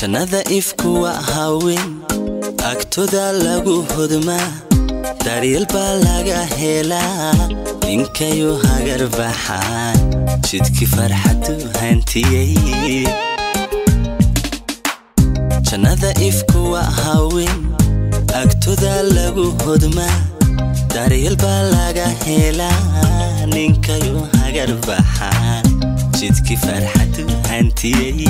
jannada ifku waa haween agtoda lagu hodmaa daryeel baa laga helaa ninkayu hagar baxaan jidkii farxadu hantiyey. Jannada ifku waa haween agtoda lagu hodmaa daryeel baa laga helaa ninkayu hagar baxaan jidkii farxadu hantiyey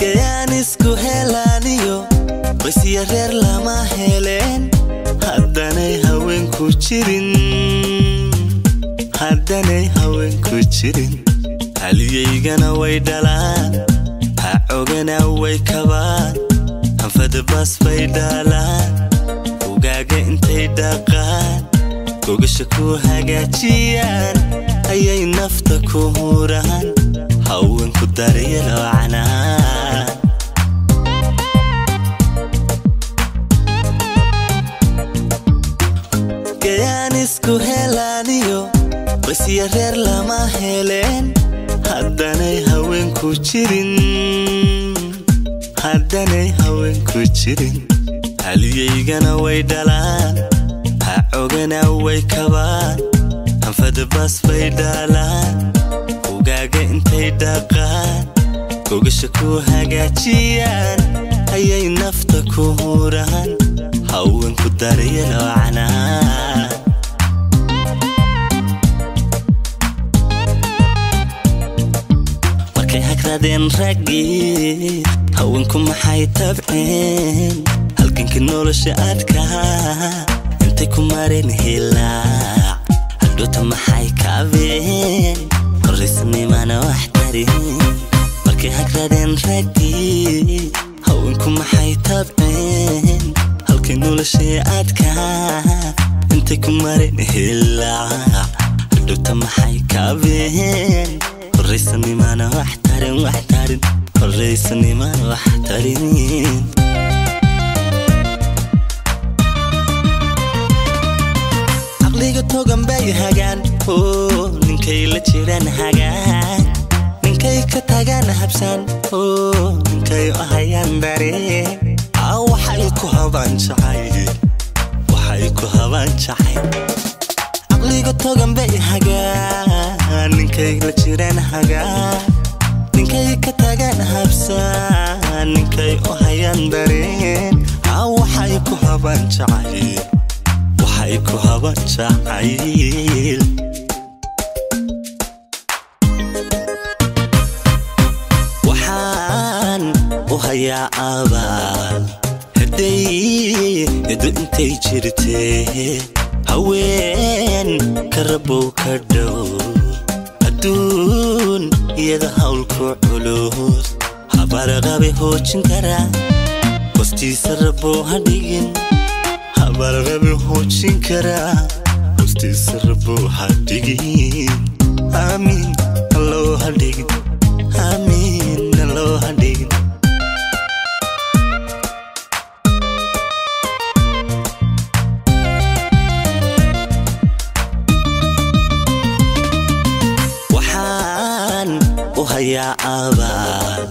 gayaan isku helaaniyo qoysya reer lama heleen haddanay haweenku jirin haddanay haweenku jirin haliyaygana way dhalaan ha cogana way kabaan hanfadabas bay dhaalaan ugaaga intay dhaqaan gogasha ku hagaajiyaan ayay nafta ku huraan haweenku daryelo isku helaaniyo qoysya reer lama heleen haddanay haweenku jirin haliyaygana way dhalaan ha cogana way kabaan hanfadabas bay dhaalaan ugaaga intay dhaqaan gogasha ku hagaajiyaan ayay nafta ku huraan haweenku daryelo canaan hagradeen raggii haweenku maxay tabceen halgankii nolosha adkaa intay ku mareen hilaac hadhoota maxay kaabeen horaysnimana wax tarin markay hagradeen raggii haweenku maxay tabceen halkay noloshay adkaa intay ku mareen hilaac hadhoota maxay kaabeen horaysanimana wax tarin wax tarin horaysanimana wax tarin caqliga togan bay hagaan oo ninkay la jiraan hagaan. Ninkay ka tagaan habsaan oo ninkay u hayaan dareen aa waxay ku habaan jacayl waxay ku habaan jacayl caqliga togan bay hagaan ninkay la jiraan hagaan ninkay ka tagaan habsaan ninkay u hayaan dareen. Aa waxay ku habaan jacayl. Waxay ku habaan jacayl. Waxaan u hayaa abaal. Hadday edu intay jirtee. Haween ka rabow ka dhow adduun iyada hawlku culus habarqabe hoojin karaa hostiisa rabow ha dhigin habarqabe hoojin karaa hostiisa rabow ha dhigin aamiin abaal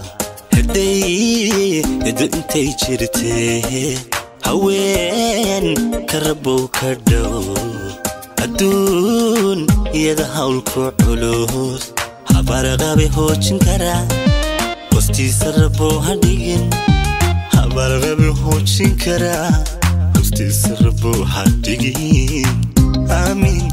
hadday edu intay jirtee haween ka rabow ka dhow adduun iyada hawlku culus habarqabe hoojin karaa hostiisa rabow ha dhigin habarqabe hoojin karaa hostiisa rabow ha dhigin aamiin